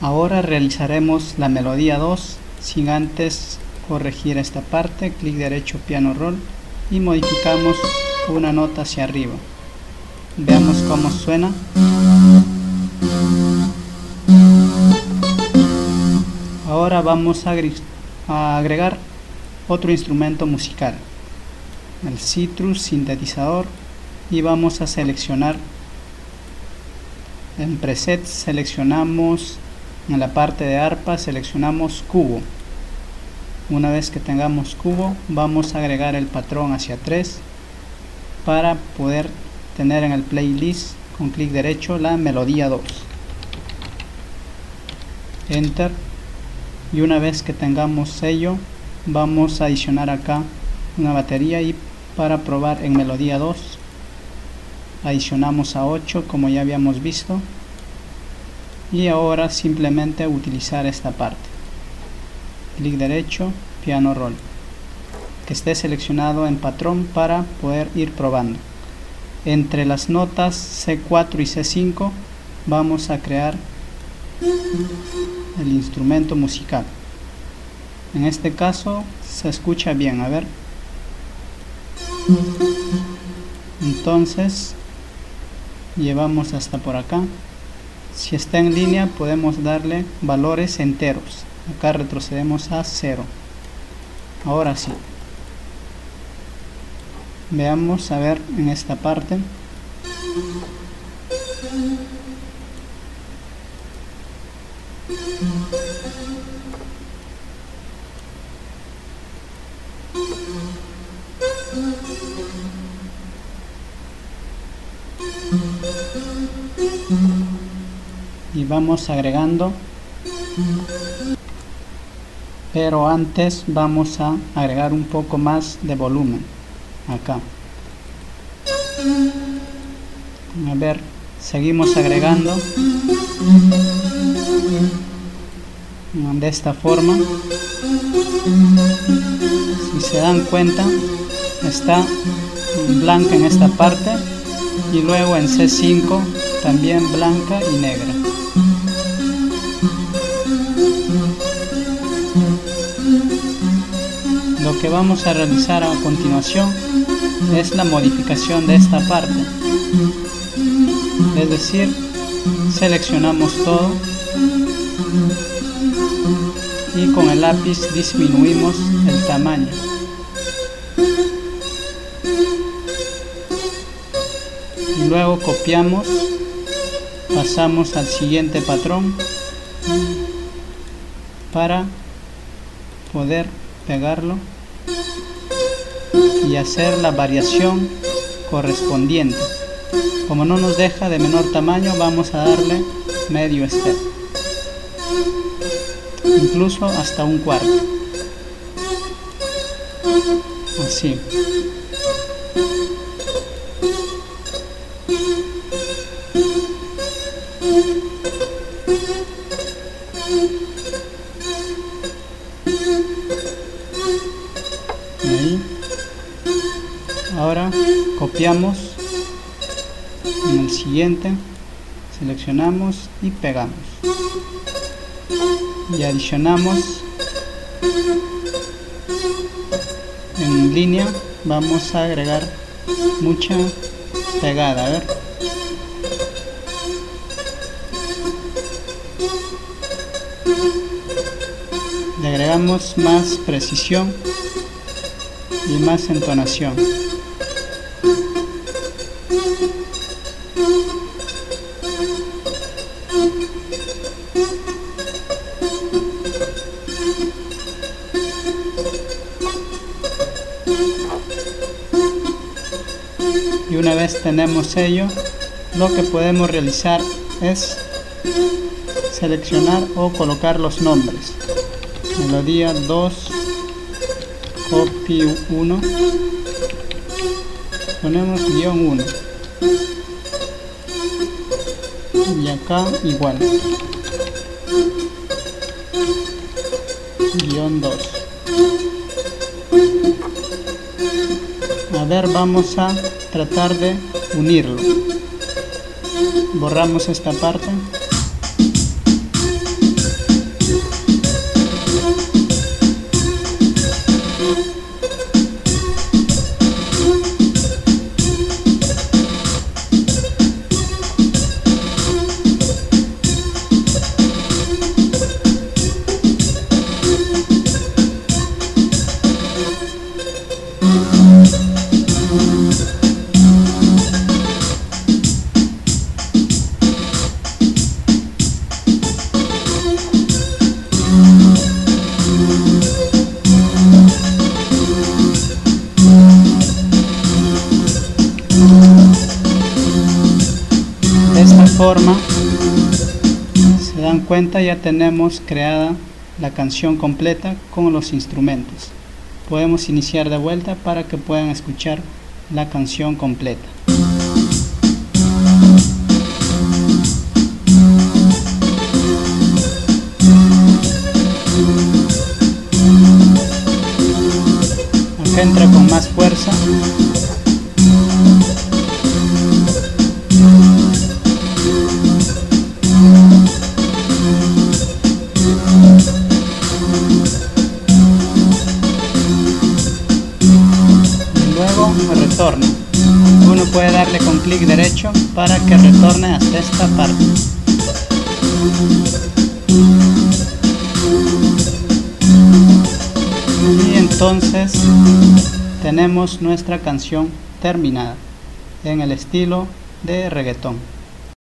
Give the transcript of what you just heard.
Ahora realizaremos la melodía 2 sin antes corregir esta parte, clic derecho piano roll y modificamos una nota hacia arriba. Veamos cómo suena. Ahora vamos a agregar otro instrumento musical, el Citrus sintetizador y vamos a seleccionar en preset seleccionamos en la parte de arpa seleccionamos cubo. Una vez que tengamos cubo vamos a agregar el patrón hacia 3 para poder tener en el playlist con clic derecho la melodía 2 enter. Y una vez que tengamos sello vamos a adicionar acá una batería y para probar en melodía 2 adicionamos a 8 como ya habíamos visto y ahora simplemente utilizar esta parte. Clic derecho piano roll que esté seleccionado en patrón para poder ir probando. Entre las notas C4 y C5 vamos a crear el instrumento musical. En este caso se escucha bien a ver. Entonces llevamos hasta por acá si está en línea podemos darle valores enteros. Acá retrocedemos a 0 ahora sí. Veamos a ver en esta parte y vamos agregando. Pero antes vamos a agregar un poco más de volumen acá. A ver seguimos agregando de esta forma. Si se dan cuenta está blanca en esta parte y luego en C5 también blanca y negra vamos a realizar a continuación es la modificación de esta parte. Es decir seleccionamos todo y con el lápiz disminuimos el tamaño. Y luego copiamos pasamos al siguiente patrón para poder pegarlo y hacer la variación correspondiente. Como no nos deja de menor tamaño vamos a darle medio step. Incluso hasta un cuarto. Así ahora copiamos. En el siguiente seleccionamos y pegamos. Y adicionamos. En línea vamos a agregar mucha pegada a ver. Le agregamos más precisión y más entonación y una vez tenemos ello lo que podemos realizar es seleccionar o colocar los nombres. Melodía 2 copy 1 ponemos guion 1 y acá igual. Guión 2 a ver vamos a tratar de unirlo. Borramos esta parte forma, se dan cuenta ya tenemos creada la canción completa con los instrumentos. Podemos iniciar de vuelta para que puedan escuchar la canción completa. Entra con más fuerza. Uno puede darle con clic derecho para que retorne hasta esta parte. Y entonces tenemos nuestra canción terminada en el estilo de reggaetón.